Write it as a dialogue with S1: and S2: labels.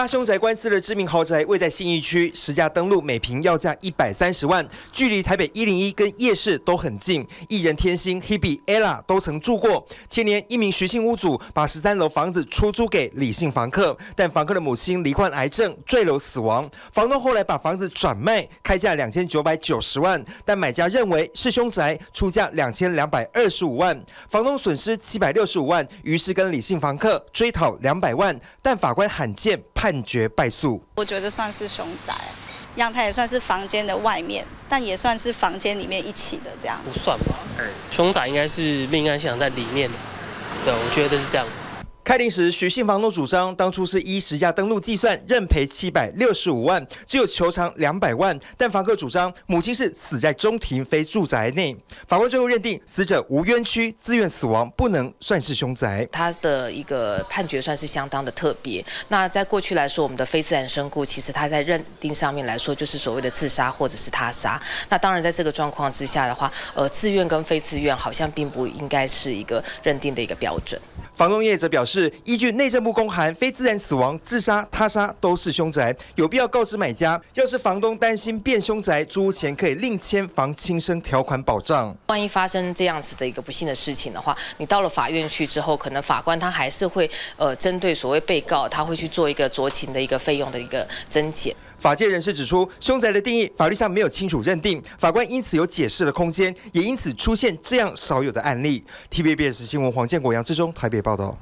S1: 大凶宅官司的知名豪宅位在信义区，实价登录每平要价一百三十万，距离台北一零一跟夜市都很近。艺人天心、Hebe、Ella 都曾住过。前年，一名徐姓屋主把十三楼房子出租给李姓房客，但房客的母亲罹患癌症坠楼死亡。房东后来把房子转卖，开价两千九百九十万，但买家认为是凶宅，出价两千两百二十五万，房东损失七百六十五万，于是跟李姓房客追讨两百万，但法官罕见判。决败诉，
S2: 我觉得算是凶宅，阳台也算是房间的外面，但也算是房间里面一起的这样。
S3: 不算吧，凶宅应该是命案现场在里面，对，我觉得是这样。
S1: 开庭时，许姓房东主张，当初是依实价登录计算，认赔七百六十五万，只有求偿两百万。但房客主张，母亲是死在中庭，非住宅内。法官最后认定，死者无冤屈，自愿死亡，不能算是凶宅。
S4: 他的一个判决算是相当的特别。那在过去来说，我们的非自然身故，其实他在认定上面来说，就是所谓的自杀或者是他杀。那当然，在这个状况之下的话，呃，自愿跟非自愿好像并不应该是一个认定的一个标准。
S1: 房东业者表示，依据内政部公函，非自然死亡、自杀、他杀都是凶宅，有必要告知买家。要是房东担心变凶宅，租屋前可以另签房轻生条款保障。
S4: 万一发生这样子的一个不幸的事情的话，你到了法院去之后，可能法官他还是会呃针对所谓被告，他会去做一个酌情的一个费用的一个增减。
S1: 法界人士指出，凶宅的定义法律上没有清楚认定，法官因此有解释的空间，也因此出现这样少有的案例。TVBS 新闻黄建国、杨志忠台北报道。